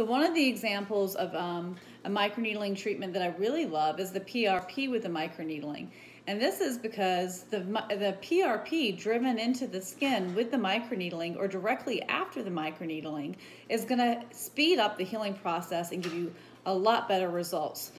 So one of the examples of um, a microneedling treatment that I really love is the PRP with the microneedling. And this is because the, the PRP driven into the skin with the microneedling or directly after the microneedling is going to speed up the healing process and give you a lot better results.